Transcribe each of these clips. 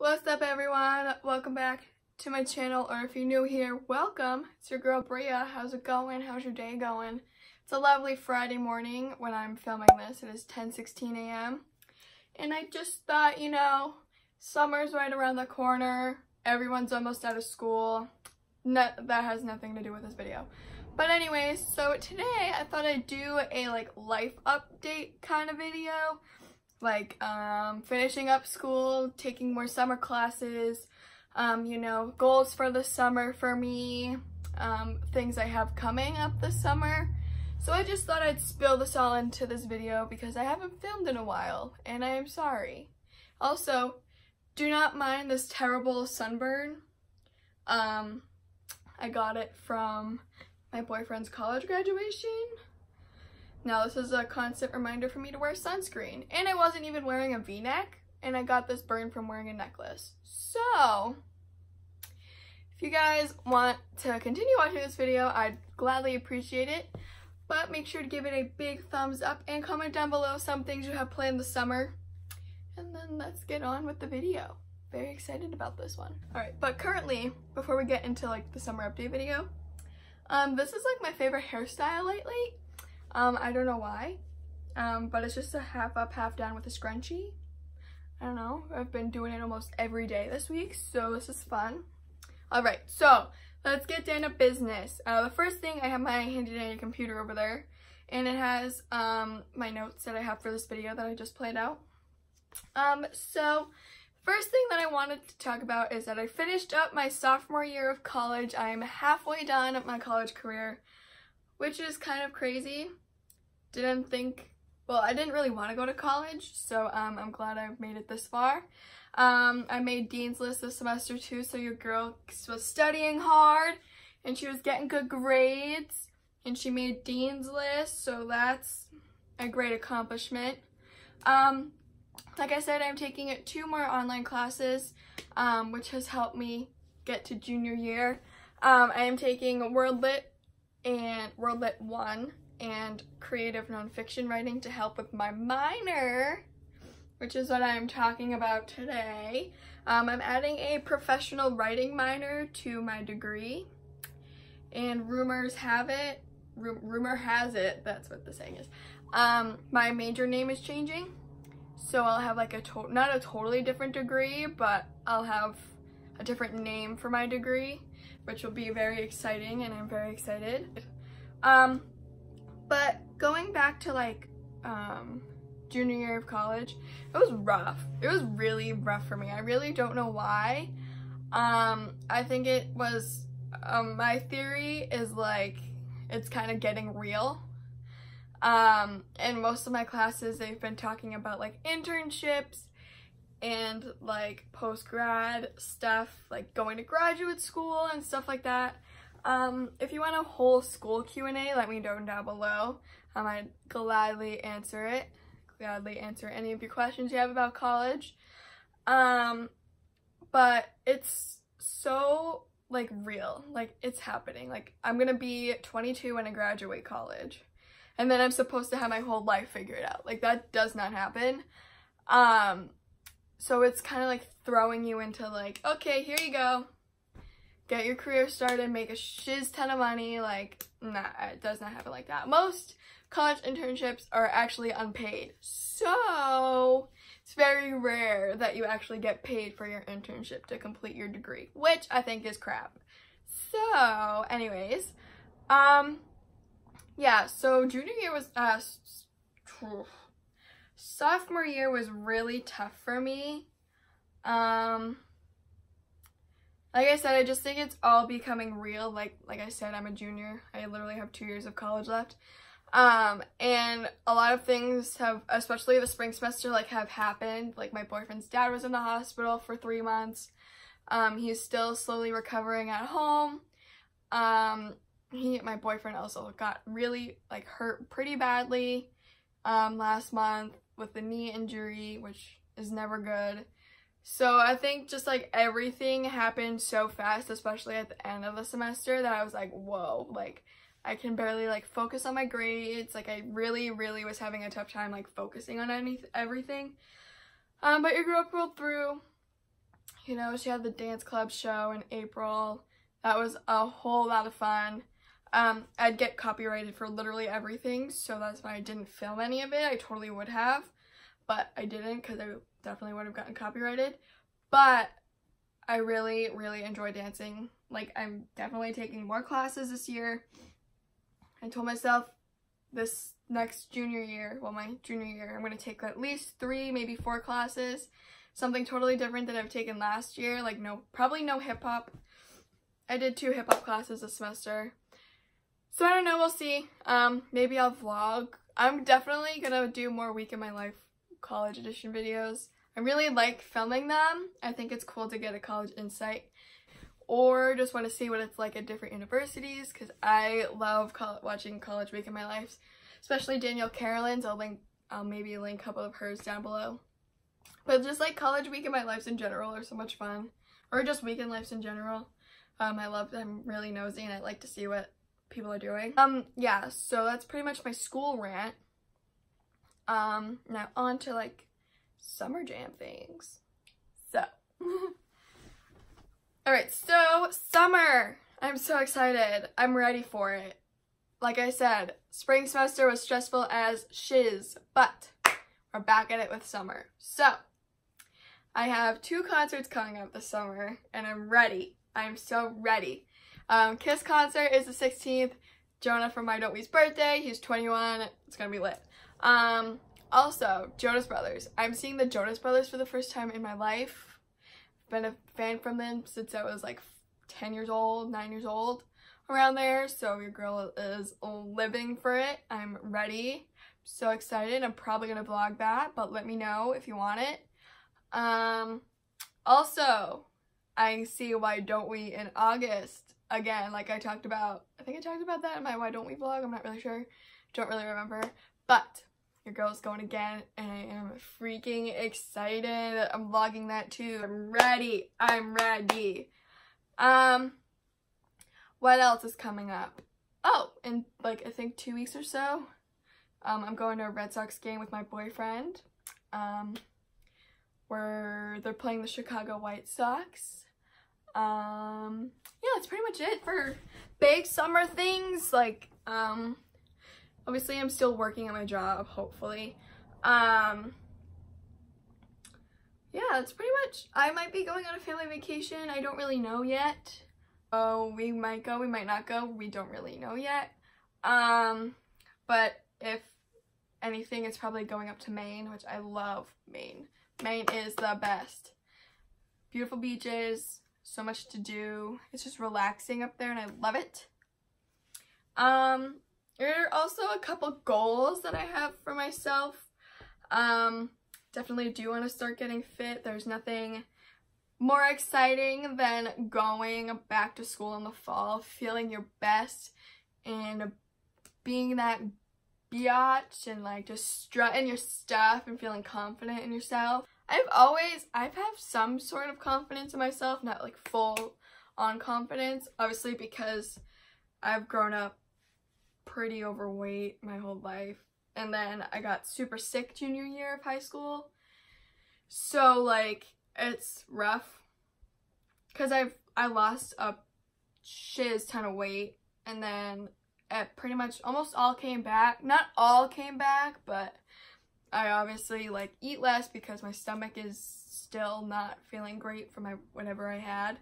What's up everyone? Welcome back to my channel or if you're new here, welcome. It's your girl Bria. How's it going? How's your day going? It's a lovely Friday morning when I'm filming this. It is 10:16 a.m. And I just thought, you know, summer's right around the corner. Everyone's almost out of school. No, that has nothing to do with this video. But anyways, so today I thought I'd do a like life update kind of video. Like um, finishing up school, taking more summer classes, um, you know, goals for the summer for me, um, things I have coming up this summer. So I just thought I'd spill this all into this video because I haven't filmed in a while and I am sorry. Also, do not mind this terrible sunburn. Um, I got it from my boyfriend's college graduation. Now this is a constant reminder for me to wear sunscreen. And I wasn't even wearing a v-neck and I got this burn from wearing a necklace. So, if you guys want to continue watching this video, I'd gladly appreciate it. But make sure to give it a big thumbs up and comment down below some things you have planned this summer. And then let's get on with the video. Very excited about this one. Alright, but currently, before we get into like the summer update video, um, this is like my favorite hairstyle lately. Um, I don't know why, um, but it's just a half up, half down with a scrunchie. I don't know, I've been doing it almost every day this week, so this is fun. All right, so let's get down to business. Uh, the first thing, I have my handy dandy computer over there, and it has um, my notes that I have for this video that I just played out. Um, so first thing that I wanted to talk about is that I finished up my sophomore year of college. I am halfway done my college career, which is kind of crazy. Didn't think, well, I didn't really want to go to college, so um, I'm glad I've made it this far. Um, I made Dean's List this semester too, so your girl was studying hard and she was getting good grades and she made Dean's List, so that's a great accomplishment. Um, like I said, I'm taking two more online classes, um, which has helped me get to junior year. Um, I am taking WorldLit and World Lit 1 and creative nonfiction writing to help with my minor, which is what I'm talking about today. Um, I'm adding a professional writing minor to my degree, and rumors have it, rumor has it, that's what the saying is, um, my major name is changing. So I'll have like a not a totally different degree, but I'll have a different name for my degree, which will be very exciting and I'm very excited. Um, but going back to like um, junior year of college, it was rough. It was really rough for me. I really don't know why. Um, I think it was, um, my theory is like, it's kind of getting real. Um, in most of my classes, they've been talking about like internships and like post-grad stuff, like going to graduate school and stuff like that. Um, if you want a whole school Q&A, let me know down below. Um, I'd gladly answer it. Gladly answer any of your questions you have about college. Um, but it's so like real, like it's happening. Like I'm gonna be 22 when I graduate college and then I'm supposed to have my whole life figured out. Like that does not happen. Um, so it's kind of like throwing you into like, okay, here you go. Get your career started, make a shiz ton of money. Like, nah, it does not happen like that. Most college internships are actually unpaid. So it's very rare that you actually get paid for your internship to complete your degree, which I think is crap. So anyways, um, yeah, so junior year was, uh, sophomore year was really tough for me. Um, like I said, I just think it's all becoming real. Like, like I said, I'm a junior. I literally have two years of college left. Um, and a lot of things have, especially the spring semester, like have happened. Like my boyfriend's dad was in the hospital for three months. Um, he's still slowly recovering at home. Um, he my boyfriend also got really like hurt pretty badly um last month with the knee injury which is never good so i think just like everything happened so fast especially at the end of the semester that i was like whoa like i can barely like focus on my grades like i really really was having a tough time like focusing on any everything um but your girl pulled through You know, she had the dance club show in April. That was a whole lot of fun. Um, I'd get copyrighted for literally everything, so that's why I didn't film any of it. I totally would have, but I didn't because I definitely would have gotten copyrighted. But I really, really enjoy dancing. Like, I'm definitely taking more classes this year. I told myself this next junior year, well, my junior year, I'm going to take at least three, maybe four classes. Something totally different than I've taken last year. Like, no, probably no hip hop. I did two hip hop classes this semester. So I don't know, we'll see. Um, maybe I'll vlog. I'm definitely to do more week in my life college edition videos. I really like filming them. I think it's cool to get a college insight or just want to see what it's like at different universities because I love watching College Week in my life, especially Danielle Carolan's. I'll link, I'll maybe link a couple of hers down below. But just like College Week in my lives in general are so much fun, or just weekend lives in general. Um, I love, I'm really nosy and I like to see what people are doing. Um, yeah, so that's pretty much my school rant. Um, now on to like summer jam things. So, all right, so summer. I'm so excited. I'm ready for it. Like I said, spring semester was stressful as shiz, but we're back at it with summer. So, I have two concerts coming up this summer, and I'm ready. I'm so ready. Um, Kiss concert is the 16th. Jonah from Why Don't We's birthday. He's 21. It's gonna be lit. Um, also, Jonas Brothers. I'm seeing the Jonas Brothers for the first time in my life. Been a fan from them since I was like 10 years old, 9 years old, around there. So your girl is living for it. I'm ready. So excited. I'm probably to vlog that, but let me know if you want it. Um, also, I see Why Don't We in August. Again, like I talked about. I think I talked about that in my Why Don't We vlog. I'm not really sure. Don't really remember. But your girl's going again and I am freaking excited. I'm vlogging that too. I'm ready. I'm ready. Um, what else is coming up? Oh, in like I think two weeks or so, um, I'm going to a Red Sox game with my boyfriend. Um, where they're playing the Chicago White Sox. Um, yeah, that's pretty much it for big summer things. Like, um, Obviously, I'm still working at my job, hopefully. Um, yeah, that's pretty much, I might be going on a family vacation. I don't really know yet. Oh, we might go, we might not go. We don't really know yet. Um, but if anything, it's probably going up to Maine, which I love Maine. Maine is the best. Beautiful beaches, so much to do. It's just relaxing up there and I love it. Um, there are also a couple goals that I have for myself. Um, definitely do want to start getting fit. There's nothing more exciting than going back to school in the fall, feeling your best and being that biatch and like just strutting your stuff and feeling confident in yourself. I've always, I've had some sort of confidence in myself, not like full on confidence, obviously because I've grown up pretty overweight my whole life. And then I got super sick junior year of high school. So like it's rough cuz I've I lost a shiz ton of weight and then it pretty much almost all came back. Not all came back, but I obviously like eat less because my stomach is still not feeling great from my whatever I had.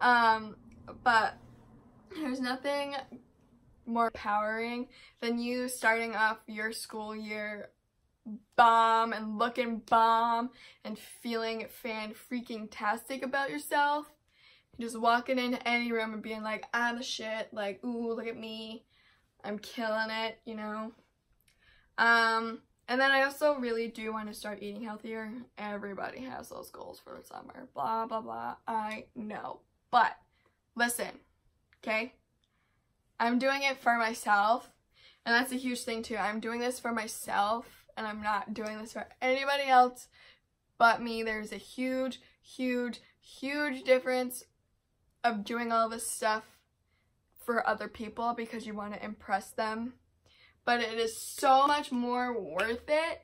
Um but there's nothing more empowering than you starting off your school year bomb and looking bomb and feeling fan freaking tastic about yourself. Just walking into any room and being like, I'm the shit, like, ooh, look at me. I'm killing it, you know? Um, and then I also really do want to start eating healthier. Everybody has those goals for the summer. Blah, blah, blah. I know. But, listen, okay? I'm doing it for myself. And that's a huge thing too. I'm doing this for myself and I'm not doing this for anybody else but me. There's a huge, huge, huge difference of doing all this stuff for other people because you want to impress them. But it is so much more worth it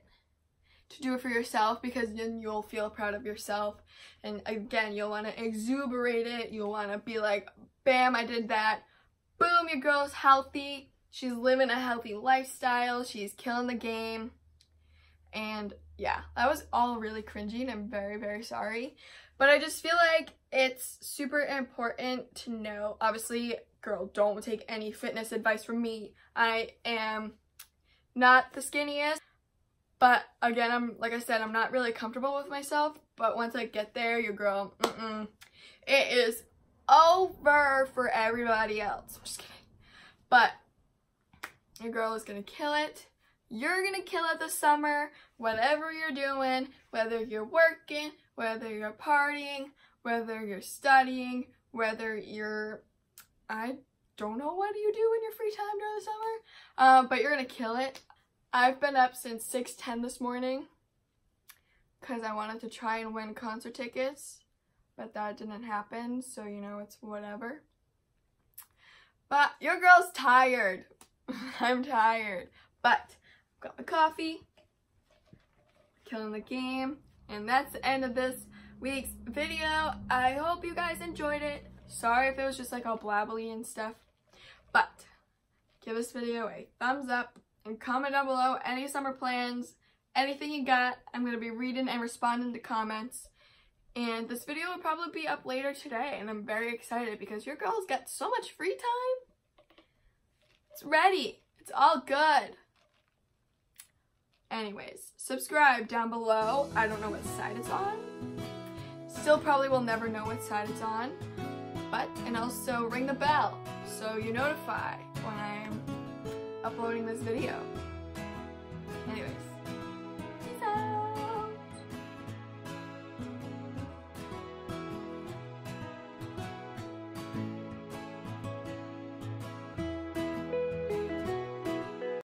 to do it for yourself because then you'll feel proud of yourself. And again, you'll want to exuberate it. You'll want to be like, bam, I did that. Boom, your girl's healthy. She's living a healthy lifestyle. She's killing the game. And yeah, that was all really cringy and I'm very, very sorry. But I just feel like it's super important to know. Obviously, girl, don't take any fitness advice from me. I am not the skinniest. But again, I'm like I said, I'm not really comfortable with myself. But once I get there, your girl, mm -mm, it is over for everybody else. I'm just kidding. But your girl is gonna kill it. You're gonna kill it this summer, whatever you're doing, whether you're working, whether you're partying, whether you're studying, whether you're, I don't know what you do in your free time during the summer, um, but you're gonna kill it. I've been up since 6.10 this morning because I wanted to try and win concert tickets, but that didn't happen, so you know, it's whatever. But your girl's tired. I'm tired. But I've got my coffee, killing the game, and that's the end of this week's video. I hope you guys enjoyed it. Sorry if it was just like all blabbly and stuff, but give this video a thumbs up and comment down below any summer plans, anything you got. I'm going to be reading and responding to comments. And this video will probably be up later today, and I'm very excited because your girl's got so much free time. It's ready. It's all good. Anyways, subscribe down below. I don't know what side it's on. Still probably will never know what side it's on. And also ring the bell so you notify when I'm uploading this video. Anyways,